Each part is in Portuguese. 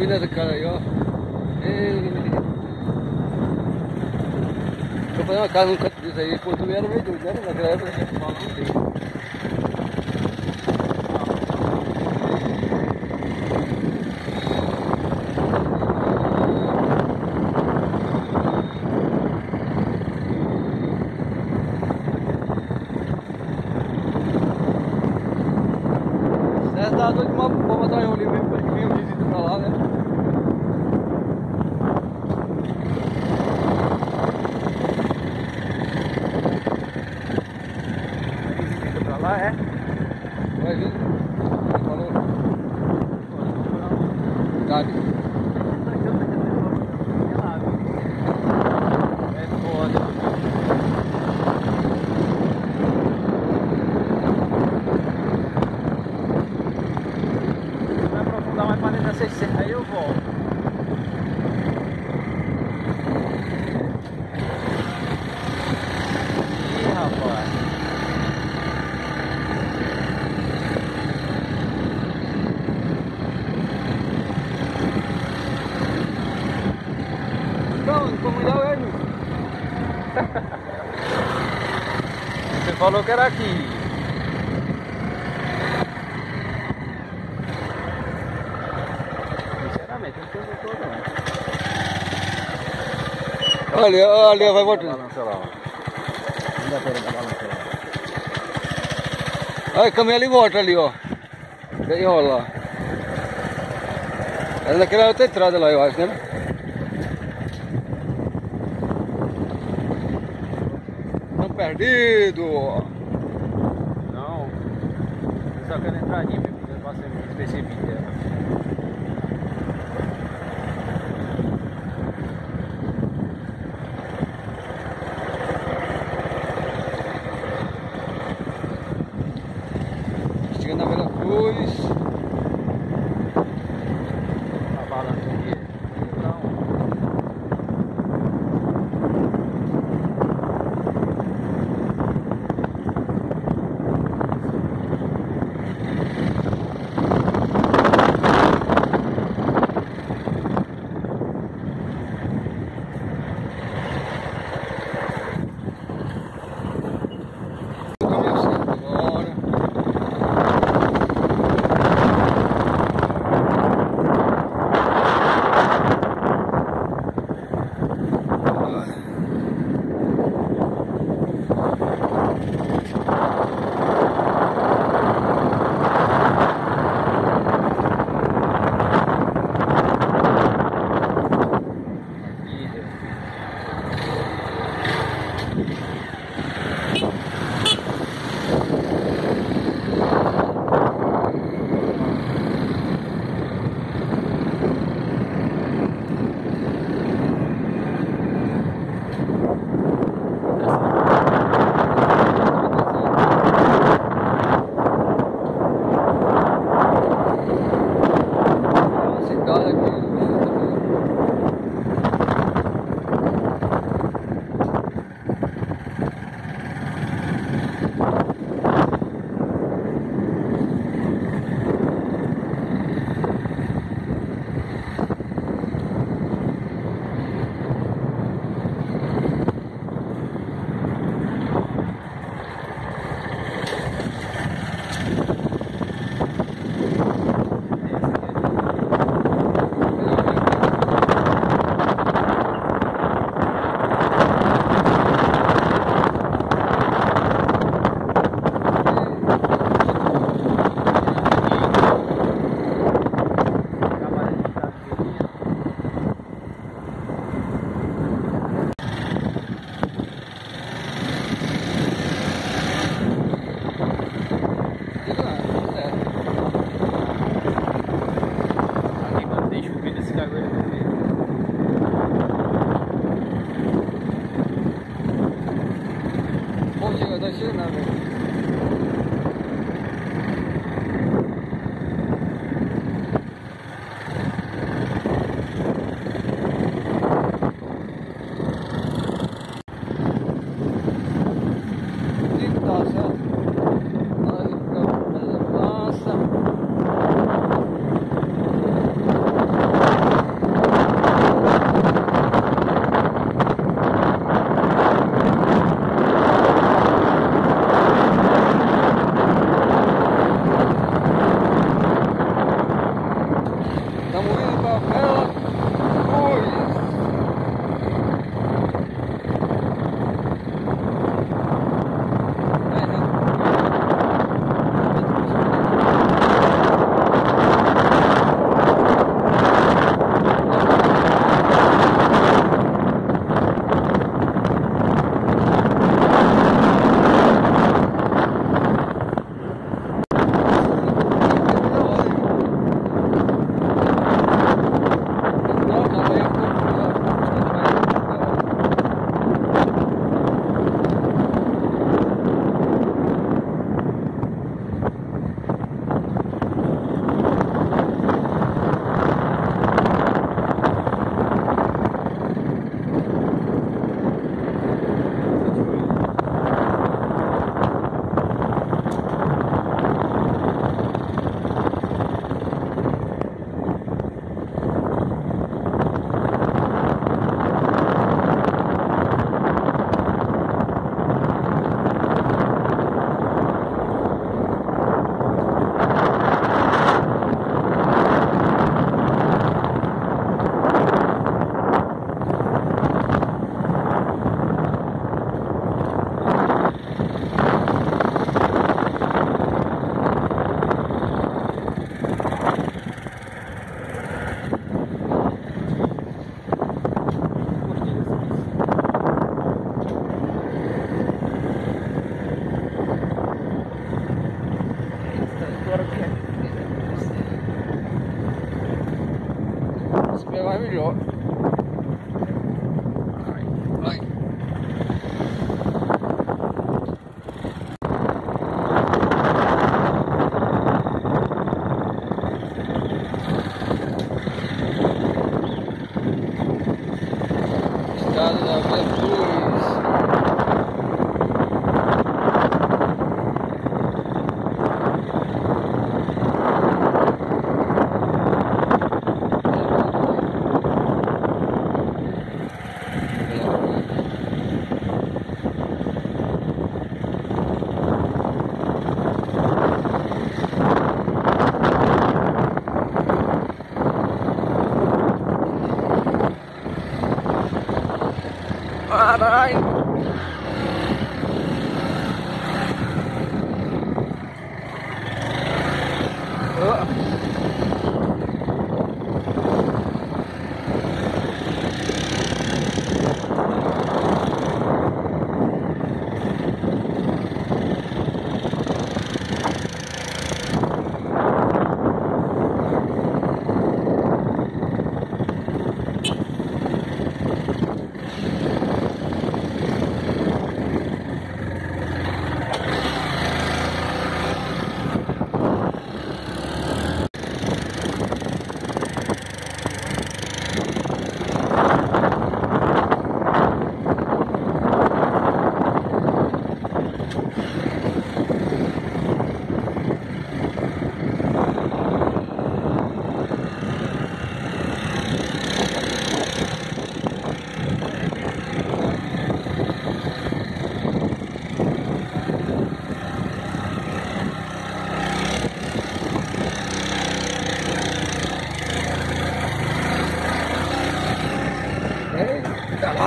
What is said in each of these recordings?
Vi nessa cara aí, ó. Ei. Eu fazer uma casa no canto disso aí, pô, tu era meio doido, né? Naquela época. César tá doido uma pra gente vir um visita pra lá, né? Visita pra lá, é? Vai vir. Falou que era aqui. Sinceramente, eu não tenho não. Olha, olha, vai voltando. Balança lá, ó. Olha, caminha ali volta ali, ó. Daí rola lá. Era naquela outra entrada lá, eu acho, né? Perdidos. Não. Só quero entrar aqui, filho. Eu passei dela. Caralho!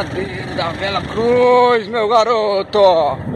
Eita, ladrilho da Vela Cruz, meu garoto!